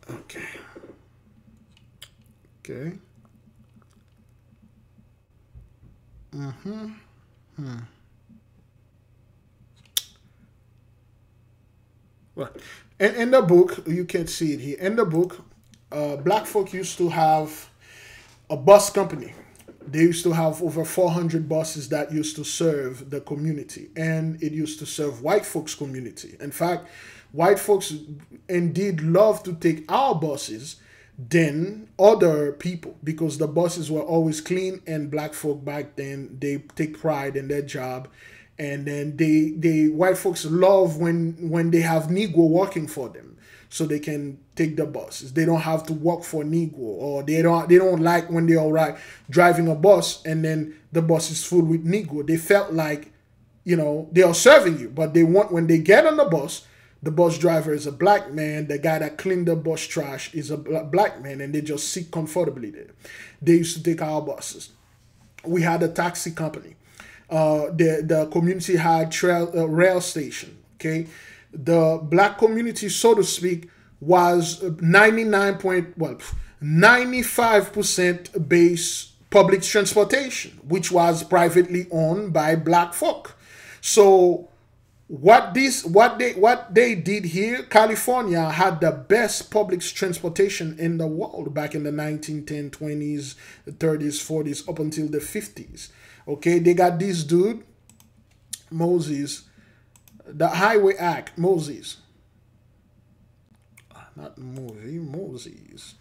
Okay. Okay. Mm-hmm. Hmm. Right. In, in the book, you can see it here. In the book, uh, black folk used to have a bus company. They used to have over 400 buses that used to serve the community, and it used to serve white folks' community. In fact, white folks indeed love to take our buses than other people because the buses were always clean, and black folk back then they take pride in their job and then they they white folks love when when they have negro working for them so they can take the buses they don't have to work for negro or they don't they don't like when they're all right driving a bus and then the bus is full with negro. They felt like you know they are serving you but they want when they get on the bus the bus driver is a black man. The guy that cleaned the bus trash is a black man and they just sit comfortably there. They used to take our buses. We had a taxi company. Uh, the the community had trail uh, rail station. Okay, the black community, so to speak, was ninety nine point well ninety five percent base public transportation, which was privately owned by black folk. So what this what they what they did here california had the best public transportation in the world back in the 1910 20s 30s 40s up until the 50s Okay, they got this dude, Moses, the Highway Act, Moses. Not movie, Moses.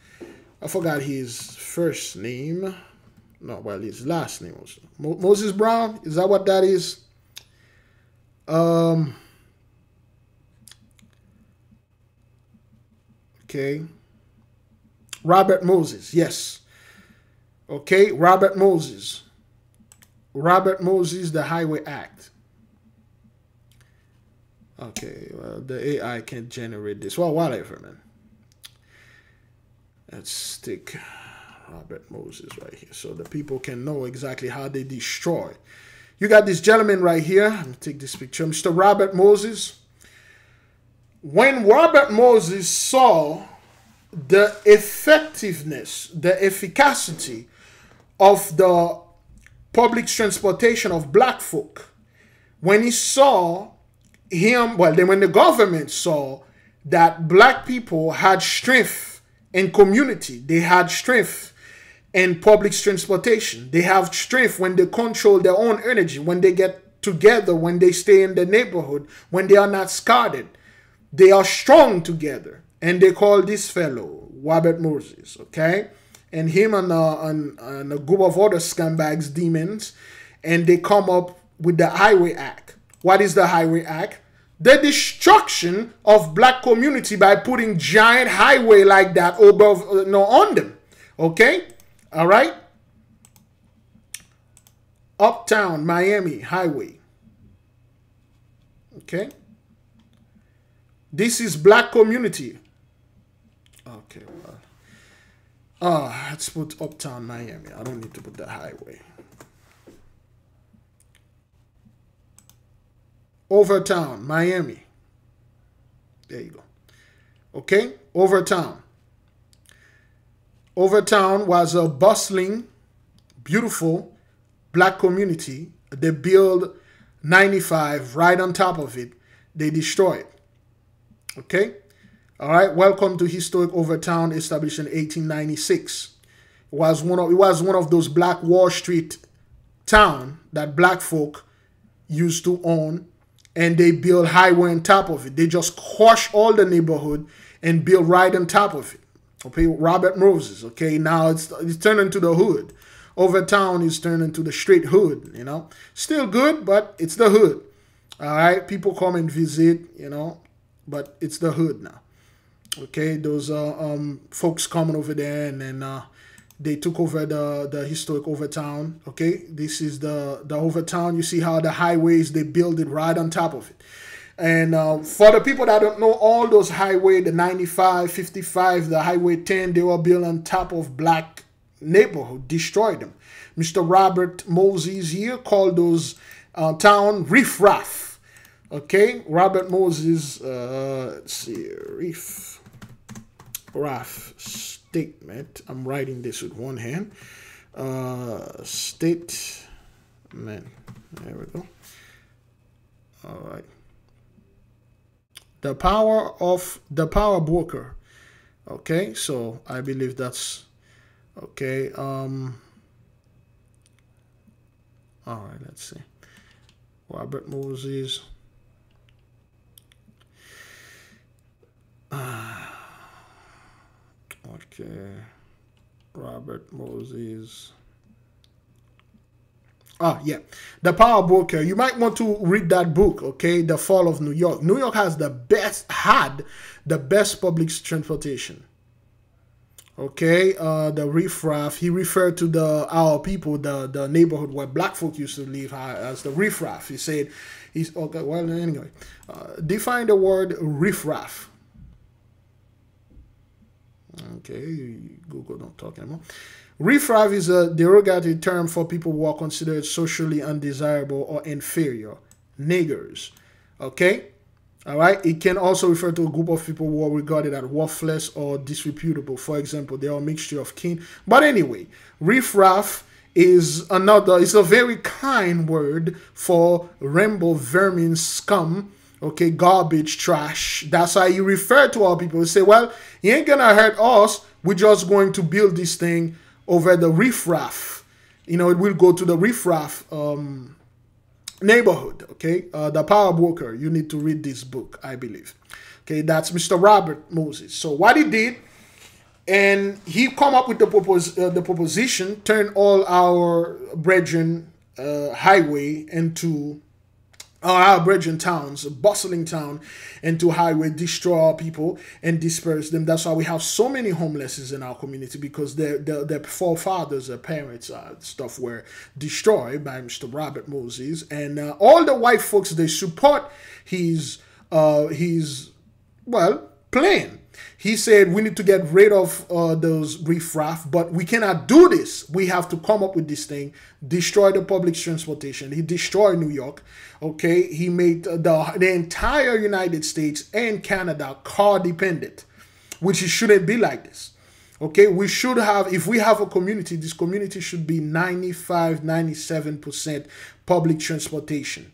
I forgot his first name. No, well, his last name was Mo- Moses Brown. Is that what that is? Um. Okay. Robert Moses, yes. Okay, Robert Moses. Robert Moses, the Highway Act. Okay, well, the AI can't generate this. Well, whatever, man. Let's stick Robert Moses right here so the people can know exactly how they destroy. You got this gentleman right here. Let me take this picture. Mr. Robert Moses. When Robert Moses saw the effectiveness, the efficacy of the public transportation of black folk. When he saw him, well, then when the government saw that black people had strength in community, they had strength in public transportation, they have strength when they control their own energy, when they get together, when they stay in the neighborhood, when they are not scattered, they are strong together. And they call this fellow Robert Moses, okay? And him and, uh, and, and a group of other scumbags, demons, and they come up with the Highway Act. What is the Highway Act? The destruction of black community by putting giant highway like that over uh, no on them. Okay? All right? Uptown miami highway. Okay? This is black community. Okay well. Uh let's put uptown miami. I don't need to put the highway Overtown, Miami. There you go. Okay, Overtown. Overtown was a bustling, beautiful black community. They built 95 right on top of it. They destroy it. Okay? All right, welcome to historic Overtown established in 1896. It was one of it was one of those black Wall Street town that black folk used to own and they build highway on top of it. They just crush all the neighborhood and build right on top of it. Okay, Robert Moses. Okay, now it's it's turned into the hood. Overtown is turned into the straight hood. You know, still good, but it's the hood. All right, people come and visit. You know, but it's the hood now. Okay, those uh, um folks coming over there and then uh, they took over the the historic overtown okay? This is the the overtown. You see how the highways they build it right on top of it. And uh, for the people that don't know all those highway the 95 55 the highway 10 they were built on top of black neighborhood destroyed them. Mr robert moses here called those uh, town riffraff okay? Robert moses uh, let's see riff raff statement. I'm writing this with one hand. Uh, statement. There we go. All right. The power of the power broker. Okay, so I believe that's okay. Um. All right, let's see. Robert Moses. Uh, Okay. Robert Moses. Ah, yeah. The Power Broker. You might want to read that book, okay? The Fall of New York. New York has the best, had the best public transportation. Okay, uh, the riffraff. He referred to the our people, the the neighborhood where black folk used to live, uh, as the riffraff. He said, "He's okay." Well, anyway, uh, define the word riffraff. Okay, Google don't talk anymore. Riffraff is a derogatory term for people who are considered socially undesirable or inferior. Niggers. Okay? All right. It can also refer to a group of people who are regarded as worthless or disreputable. For example, they are a mixture of kin. But anyway, riffraff is another, it's a very kind word for rainbow vermin scum okay, garbage, trash. That's how you refer to our people. You say, well, he ain't gonna hurt us. We're just going to build this thing over the riffraff. You know, it will go to the riffraff um, neighborhood. Okay, uh, the power broker. You need to read this book, I believe. Okay, that's Mr. Robert Moses. So what he did, and he come up with the propos- uh, the proposition, turn all our brethren uh, highway into our brethren towns, a bustling town, into highway, destroy our people and disperse them. That's why we have so many homelesses in our community because their their, their forefathers, their parents, uh, stuff were destroyed by Mr. Robert Moses, and uh, all the white folks they support his uh his well plan he said we need to get rid of uh, those riffraff, but we cannot do this. We have to come up with this thing, destroy the public transportation. He destroyed New York. Okay, he made the the entire United States and Canada car dependent, which it shouldn't be like this. Okay, we should have, if we have a community, this community should be 95, 97% public transportation.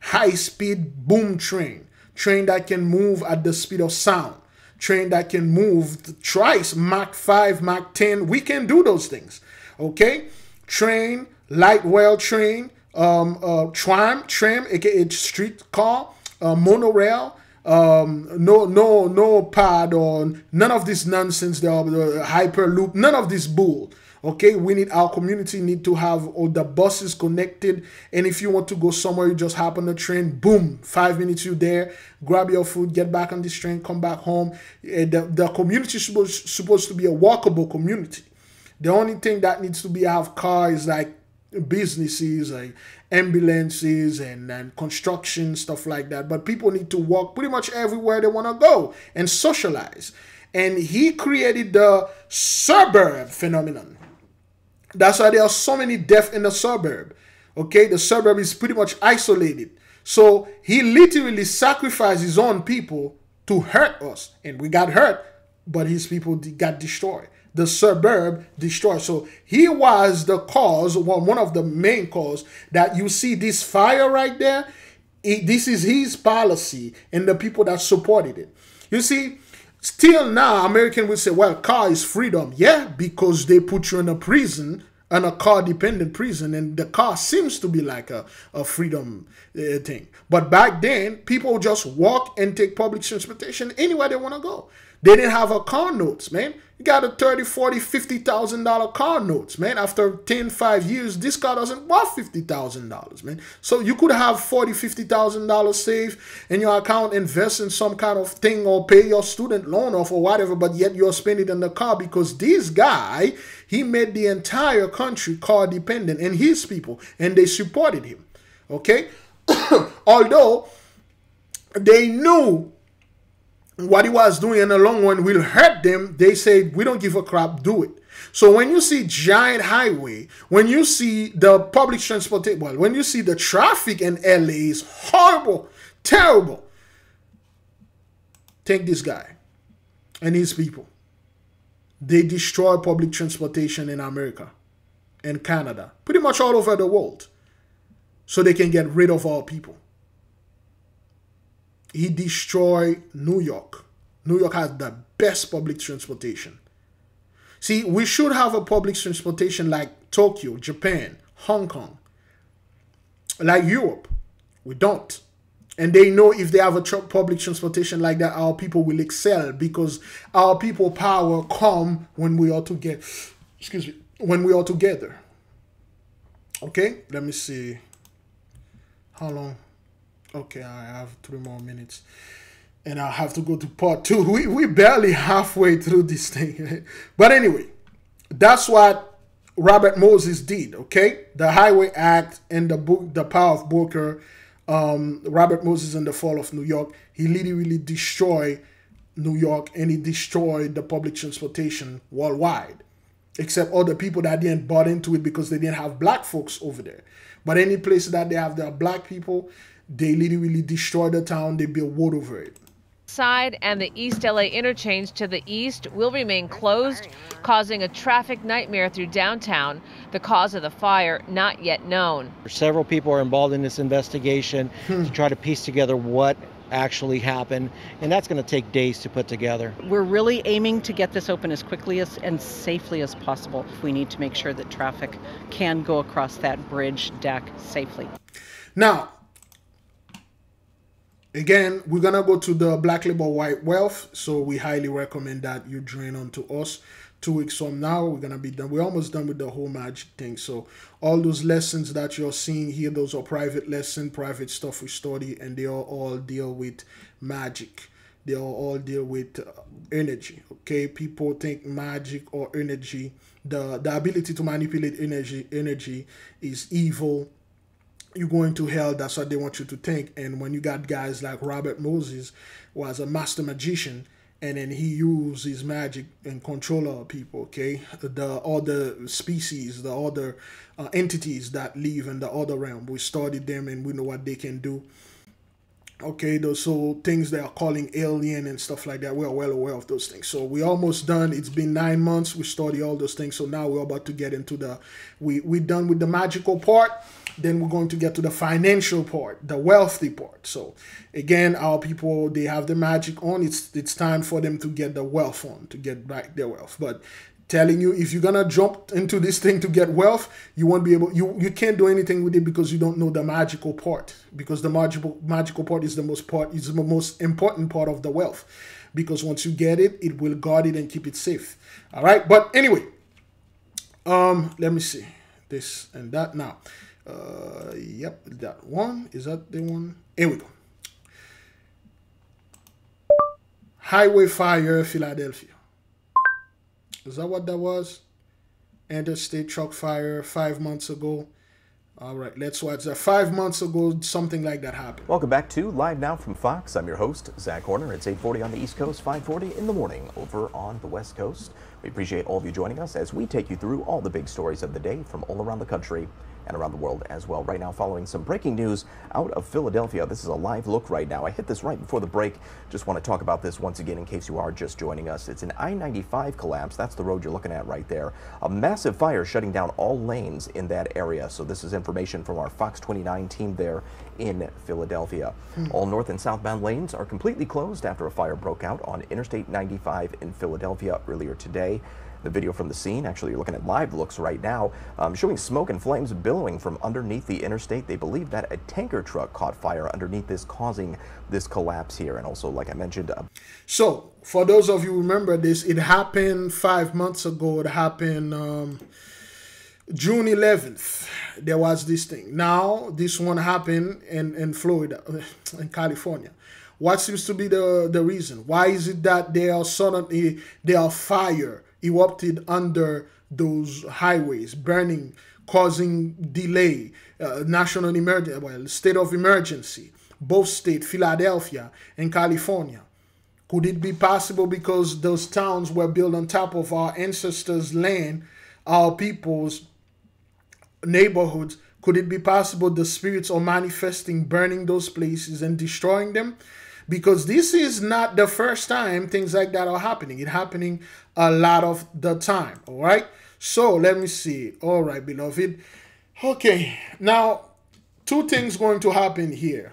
High speed boom train, train that can move at the speed of sound, train that can move twice, Mach 5, Mach 10. We can do those things. Okay, train, light rail train, um, uh, tram, tram, aka street car, uh, monorail, um, no, no, no pad or none of this nonsense. The, the hyperloop, none of this bull. Okay, we need our community need to have all the buses connected. And if you want to go somewhere, you just hop on the train. Boom, five minutes you there. Grab your food, get back on this train, come back home. Eh, the, the community supposed supposed to be a walkable community. The only thing that needs to be have cars like businesses like ambulances and, and construction stuff like that but people need to walk pretty much everywhere they want to go and socialize and he created the suburb phenomenon that's why there are so many deaths in the suburb okay the suburb is pretty much isolated so he literally sacrificed his own people to hurt us and we got hurt but his people got destroyed the suburb destroyed. So he was the cause, one of the main cause that you see this fire right there. It, this is his policy and the people that supported it. You see, still now, American will say, well, car is freedom. Yeah, because they put you in a prison, in a car dependent prison, and the car seems to be like a, a freedom uh, thing. But back then, people just walk and take public transportation anywhere they want to go. They didn't have a car notes, man. You got a 30, 40, 50,000 dollar car notes, man. After 10, 5 years, this car doesn't worth $50,000, man. So you could have 40, 50,000 dollars saved in your account, invest in some kind of thing or pay your student loan off or whatever, but yet you're spending on the car because this guy, he made the entire country car dependent and his people, and they supported him. Okay? Although they knew what he was doing in the long run will hurt them, they say, we don't give a crap, do it. So when you see giant highway, when you see the public transportation, well, when you see the traffic in LA is horrible, terrible, take this guy and his people. They destroy public transportation in America and Canada, pretty much all over the world, so they can get rid of our people he destroyed New York. New York has the best public transportation. See, we should have a public transportation like Tokyo, Japan, Hong Kong, like Europe. We don't. And they know if they have a tr public transportation like that, our people will excel because our people power come when we are together. Excuse me, when we are together. Okay, let me see. How long? Okay, I have three more minutes. And i have to go to part two. We we barely halfway through this thing. but anyway, that's what Robert Moses did, okay? The Highway Act and the book The Power of Booker, um, Robert Moses and the Fall of New York, he literally destroyed New York and he destroyed the public transportation worldwide. Except all the people that didn't bought into it because they didn't have black folks over there. But any place that they have their black people, they literally destroy the town, they build wood over it. Side and the East LA interchange to the east will remain closed, causing a traffic nightmare through downtown. The cause of the fire not yet known. Several people are involved in this investigation Hmm. to try to piece together what actually happened, and that's going to take days to put together. We're really aiming to get this open as quickly as and safely as possible. We need to make sure that traffic can go across that bridge deck safely. Now, again, we're gonna go to the Black Labor White Wealth, so we highly recommend that you join on to us. Two weeks from now, we're gonna be done. We're almost done with the whole magic thing. So all those lessons that you're seeing here, those are private lesson, private stuff we study, and they all, all deal with magic. They all, all deal with uh, energy. Okay, people think magic or energy, the the ability to manipulate energy, energy is evil you're going to hell. That's what they want you to think. And when you got guys like Robert Moses, was a master magician, and then he used his magic and control other people. Okay, the other species, the other uh, entities that live in the other realm, we studied them and we know what they can do. Okay, those so things they are calling alien and stuff like that. We are well aware of those things. So we almost done. It's been nine months. We study all those things. So now we're about to get into the we we done with the magical part. Then we're going to get to the financial part, the wealthy part. So again, our people they have the magic on. It's it's time for them to get the wealth on, to get back their wealth. But telling you if you're gonna jump into this thing to get wealth you won't be able you you can't do anything with it because you don't know the magical part. Because the magical magical part is the most part is the most important part of the wealth. Because once you get it it will guard it and keep it safe. All right? But anyway um let me see. This and that. Now uh yep that one. Is that the one? Here we go. Highway fire philadelphia is that what that was? Interstate truck fire five months ago. All right, let's watch that. Five months ago, something like that happened. Welcome back to Live Now from Fox. I'm your host, Zach Horner. It's 840 on the East Coast, 540 in the morning over on the West Coast. We appreciate all of you joining us as we take you through all the big stories of the day from all around the country and around the world as well. Right now, following some breaking news out of Philadelphia. This is a live look right now. I hit this right before the break. Just want to talk about this once again in case you are just joining us. It's an I-95 collapse. That's the road you're looking at right there. A massive fire shutting down all lanes in that area. So this is information from our Fox 29 team there in Philadelphia. Hmm. All north and southbound lanes are completely closed after a fire broke out on Interstate 95 in Philadelphia earlier today. The video from the scene, actually you're looking at live looks right now, um, showing smoke and flames billowing from underneath the interstate. They believe that a tanker truck caught fire underneath this, causing this collapse here. And also, like I mentioned... Uh, so, for those of you remember this, it happened five months ago. It happened... Um, June 11th, there was this thing. Now, this one happened in, in Florida, in California. What seems to be the, the reason? Why is it that there are suddenly there are fire erupted under those highways, burning, causing delay, uh, national emergency, well, state of emergency, both state, Philadelphia and California. Could it be possible because those towns were built on top of our ancestors' land, our people's neighborhoods? Could it be possible the spirits are manifesting, burning those places and destroying them? because this is not the first time things like that are happening. It's happening a lot of the time. All right. So let me see. All right, beloved. Okay. Now, two things going to happen here.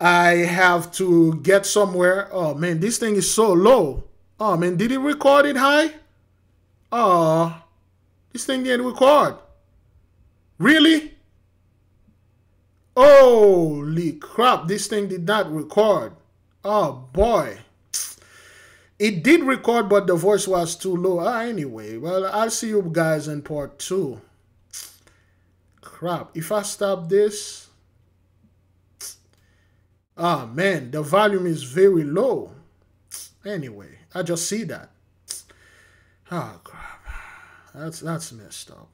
I have to get somewhere. Oh man, this thing is so low. Oh man, did it record it high? Oh, this thing didn't record. Really? Holy crap, this thing did not record. Oh boy. It did record, but the voice was too low. Ah, anyway, well, I'll see you guys in part two. Crap, if I stop this... Ah, man, the volume is very low. Anyway, I just see that. Oh, crap. That's, that's messed up.